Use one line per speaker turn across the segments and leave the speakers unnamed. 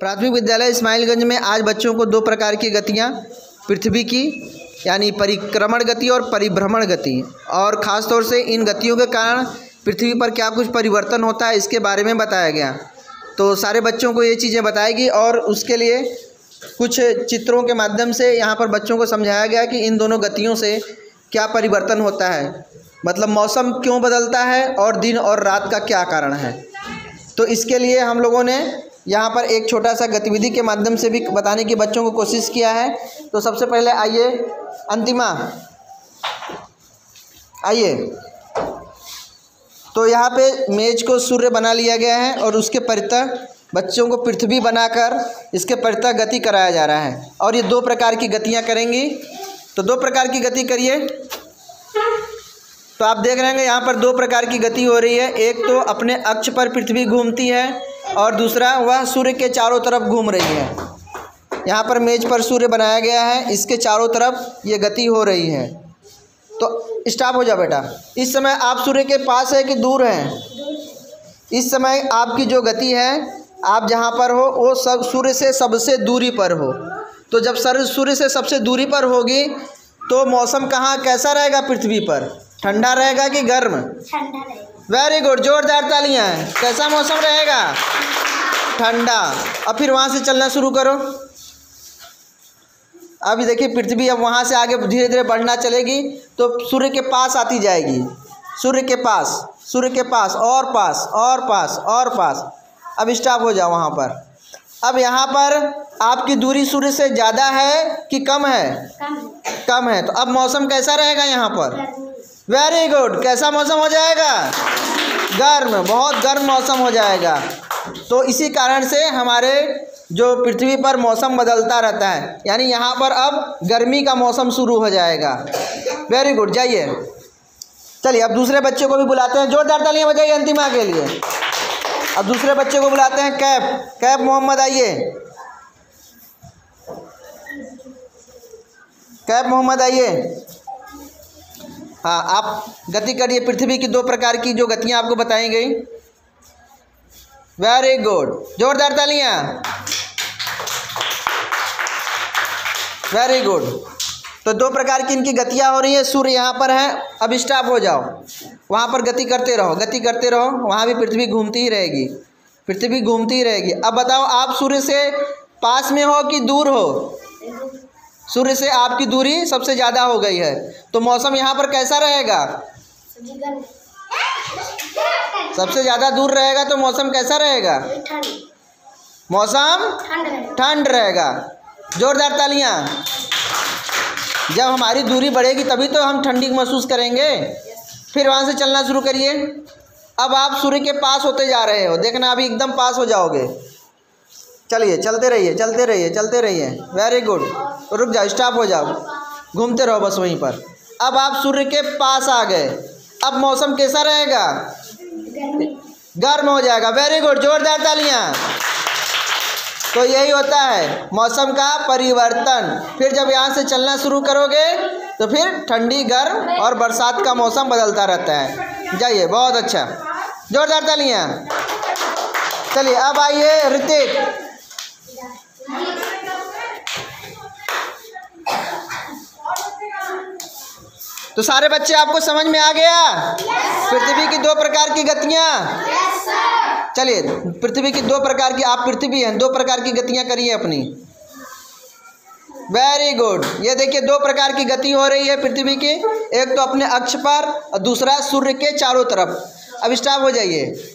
प्राथमिक विद्यालय इस्माइलगंज में आज बच्चों को दो प्रकार की गतियाँ, पृथ्वी की, यानी परिक्रमण गति और परिभ्रमण गति। और ख़ास तौर से इन गतियों के कारण पृथ्वी पर क्या कुछ परिवर्तन होता है, इसके बारे में बताया गया। तो सारे बच्चों को ये चीज़ें बताएगी और उसके लिए कुछ चित्रों के माध्यम से यहाँ पर बच्चों को समझाया गया कि इन दोनों गतियों से क्या परिवर्तन होता है। मतलब मौसम क्यों बदलता है और दिन और रात का क्या कारण है। तो इसके लिए हम लोगों ने यहाँ पर एक छोटा सा गतिविधि के माध्यम से भी बताने की बच्चों को कोशिश किया है। तो सबसे पहले आइए, अंतिमा। आइए। तो यहाँ पे मेज को सूर्य बना लिया गया है और उसके परितः बच्चों को पृथ्वी बनाकर इसके परितः गति कराया जा रहा है। और ये दो प्रकार की गतियाँ करेंगी। तो दो प्रकार की गति करिए। तो आप देख रहे हैं यहाँ पर दो प्रकार की गति हो रही है। एक तो अपने अक्ष पर पृथ्वी घूमती है और दूसरा, वह सूर्य के चारों तरफ़ घूम रही है। यहाँ पर मेज पर सूर्य बनाया गया है, इसके चारों तरफ़ ये गति हो रही है। तो स्टॉप हो जाओ बेटा। इस समय आप सूर्य के पास है कि दूर हैं? इस समय आपकी जो गति है, आप जहाँ पर हो, वो सब सूर्य से सबसे दूरी पर हो। तो जब सर, सूर्य से सबसे दूरी पर होगी तो मौसम कहाँ, कैसा रहेगा पृथ्वी पर? ठंडा रहेगा कि गर्म?
ठंडा रहेगा।
वेरी गुड जोरदार तालियाँ कैसा मौसम रहेगा? ठंडा। अब फिर वहाँ से चलना शुरू करो। अभी देखिए पृथ्वी अब वहाँ से आगे धीरे धीरे बढ़ना चलेगी तो सूर्य के पास आती जाएगी। सूर्य के पास सूर्य के पास और पास और पास और पास। अब स्टॉप हो जाओ वहाँ पर। अब यहाँ पर आपकी दूरी सूर्य से ज़्यादा है कि कम है?
कम
कम है। तो अब मौसम कैसा रहेगा यहाँ पर? वेरी गुड कैसा मौसम हो जाएगा? गर्म, बहुत गर्म मौसम हो जाएगा। तो इसी कारण से हमारे जो पृथ्वी पर मौसम बदलता रहता है, यानी यहाँ पर अब गर्मी का मौसम शुरू हो जाएगा। वेरी गुड जाइए। चलिए, अब दूसरे बच्चे को भी बुलाते हैं। जोरदार तालियाँ बजाइए अंतिमा के लिए। अब दूसरे बच्चे को बुलाते हैं कैब कैब मोहम्मद, आइए। कैब मोहम्मद, आइए। हाँ आप गति करिए, पृथ्वी की दो प्रकार की जो गतियाँ आपको बताई गई। वेरी गुड जोरदार तालियाँ। वेरी गुड तो दो प्रकार की इनकी गतियाँ हो रही है। सूर्य यहाँ पर है, अब स्टॉप हो जाओ। वहाँ पर गति करते रहो, गति करते रहो, वहाँ भी पृथ्वी घूमती ही रहेगी। पृथ्वी घूमती ही रहेगी। अब बताओ, आप सूर्य से पास में हो कि दूर हो? सूर्य से आपकी दूरी सबसे ज़्यादा हो गई है। तो मौसम यहाँ पर कैसा रहेगा? सबसे ज़्यादा दूर रहेगा तो मौसम कैसा रहेगा? मौसम
ठंड रहेगा।
जोरदार तालियाँ। जब हमारी दूरी बढ़ेगी तभी तो हम ठंडी महसूस करेंगे। फिर वहाँ से चलना शुरू करिए। अब आप सूर्य के पास होते जा रहे हो। देखना अभी एकदम पास हो जाओगे। चलिए, चलते रहिए चलते रहिए चलते रहिए। वेरी गुड रुक जाओ स्टॉप हो जाओ। घूमते रहो बस वहीं पर। अब आप सूर्य के पास आ गए। अब मौसम कैसा रहेगा?
गर्म
हो जाएगा। वेरी गुड जोरदार तालियाँ। तो यही होता है, मौसम का परिवर्तन। फिर जब यहाँ से चलना शुरू करोगे तो फिर ठंडी, गर्म और बरसात का मौसम बदलता रहता है। जाइए, बहुत अच्छा। जोरदार तालियाँ। चलिए, अब आइए ऋतिक। तो सारे बच्चे आपको समझ में आ गया? Yes, पृथ्वी की दो प्रकार की गतियाँ? चलिए पृथ्वी की दो प्रकार की आप पृथ्वी हैं दो प्रकार की गतियाँ करिए अपनी। वेरी गुड ये देखिए दो प्रकार की गति हो रही है पृथ्वी की। एक तो अपने अक्ष पर और दूसरा सूर्य के चारों तरफ़। अब स्टॉप हो जाइए।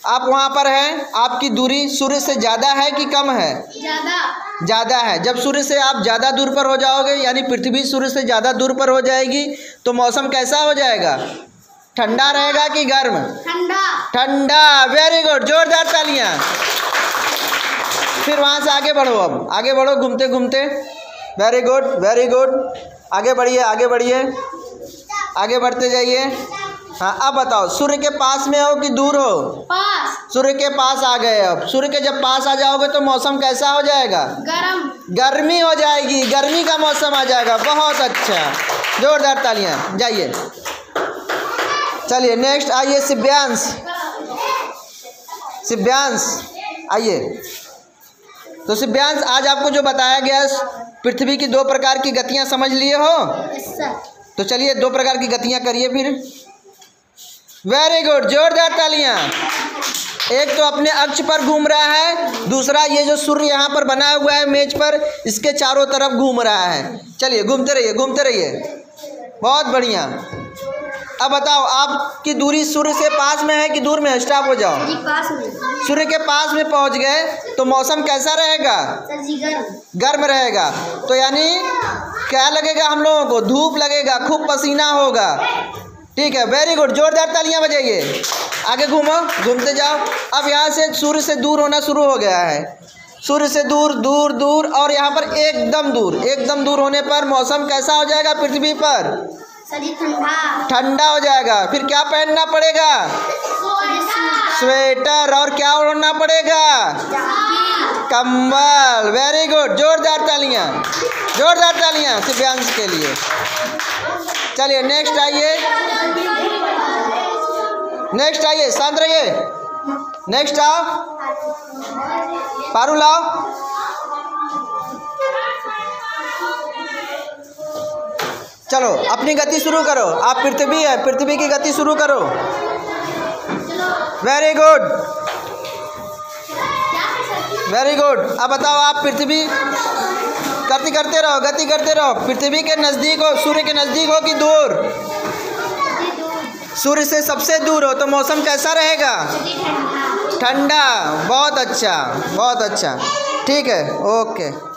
आप वहाँ पर हैं आपकी दूरी सूर्य से ज़्यादा है कि कम है?
ज़्यादा।
ज़्यादा है। जब सूर्य से आप ज़्यादा दूर पर हो जाओगे यानी पृथ्वी सूर्य से ज़्यादा दूर पर हो जाएगी तो मौसम कैसा हो जाएगा? ठंडा रहेगा कि गर्म?
ठंडा।
ठंडा वेरी गुड जोरदार तालियाँ। फिर वहाँ से आगे बढ़ो अब। आगे बढ़ो घूमते घूमते। वेरी गुड वेरी गुड आगे बढ़िए आगे बढ़िए। आगे बढ़ते जाइए। हाँ अब बताओ सूर्य के पास में हो कि दूर हो?
पास।
सूर्य के पास आ गए अब। सूर्य के जब पास आ जाओगे तो मौसम कैसा हो जाएगा?
गरम।
गर्मी हो जाएगी गर्मी का मौसम आ जाएगा। बहुत अच्छा। जोरदार तालियाँ जाइए। चलिए नेक्स्ट आइए सिब्यांश। सिब्यांश आइए। तो सिव्यांश आज आपको जो बताया गया पृथ्वी की दो प्रकार की गतियाँ समझ लिए हो? तो चलिए दो प्रकार की गतियाँ करिए फिर। वेरी गुड जोरदार तालियाँ। एक तो अपने अक्ष पर घूम रहा है दूसरा ये जो सूर्य यहाँ पर बना हुआ है मेज पर इसके चारों तरफ़ घूम रहा है। चलिए घूमते रहिए घूमते रहिए। बहुत बढ़िया। अब बताओ आपकी दूरी सूर्य से पास में है कि दूर में है? स्टॉप हो जाओ। सूर्य के पास में पहुँच गए तो मौसम कैसा रहेगा?
गर्म।
गर्म रहेगा। तो यानी क्या लगेगा हम लोगों को? धूप लगेगा खूब पसीना होगा। ठीक है वेरी गुड जोरदार तालियाँ बजाइए। आगे घूमो घूमते जाओ। अब यहाँ से सूर्य से दूर होना शुरू हो गया है। सूर्य से दूर दूर दूर और यहाँ पर एकदम दूर। एकदम दूर होने पर मौसम कैसा हो जाएगा पृथ्वी पर?
ठंडा।
ठंडा हो जाएगा। फिर क्या पहनना पड़ेगा? स्वेटर। और क्या ओढ़ना पड़ेगा? कंबल। वेरी गुड जोरदार तालियाँ। जोरदार तालियाँ दिव्यांश के लिए। चलिए नेक्स्ट आइए। नेक्स्ट आइए शांत रहिए नेक्स्ट आओ पारू लाओ चलो अपनी गति शुरू करो। आप पृथ्वी है पृथ्वी की गति शुरू करो। वेरी गुड वेरी गुड अब बताओ आप पृथ्वी करते करते रहो गति करते रहो। पृथ्वी के नज़दीक हो सूर्य के नज़दीक हो कि दूर? सूर्य से सबसे दूर हो तो मौसम कैसा रहेगा? ठंडा बहुत अच्छा बहुत अच्छा। ठीक है ओके।